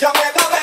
Ya me.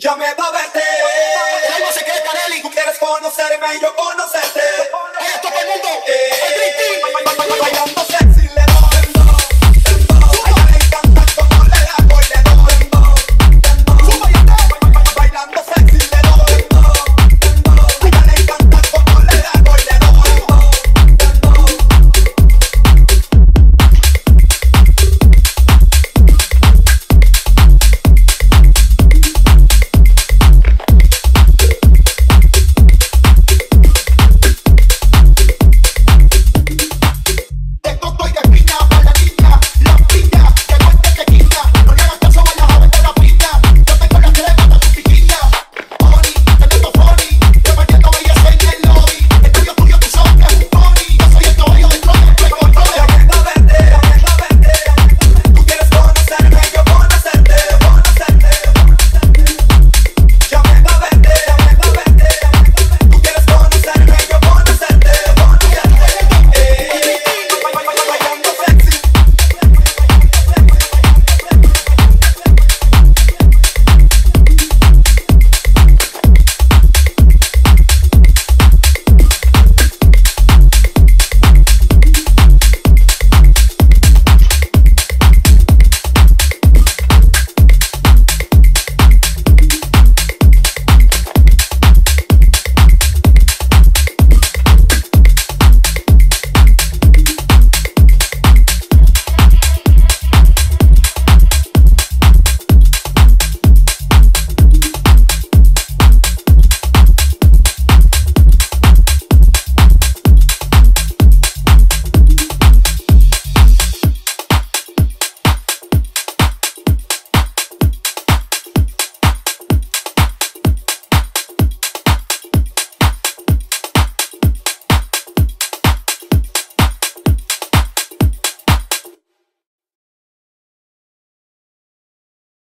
Yo me va a verte. Algo secreto, Nelly, tú quieres conocerme y yo